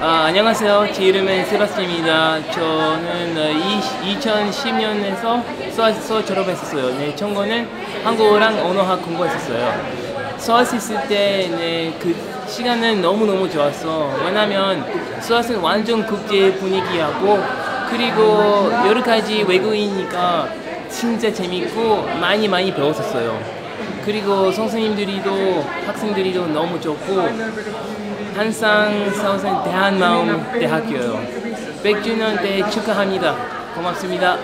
아, 안녕하세요. 제 이름은 세바스입니다. 저는 어, 2010년에서 수학에서 졸업했었어요. 네, 전공은 한국어랑 언어학 공부했었어요. 수학 있을 때, 네, 그 시간은 너무너무 좋았어. 왜냐면 수학은 완전 국제 분위기하고 그리고 여러 가지 외국인이니까 진짜 재밌고 많이 많이 배웠었어요. 그리고 선생님들이도 학생들이도 너무 좋고 항상 서울은 대한마음 대학교요. 100주년 때 축하합니다. 고맙습니다.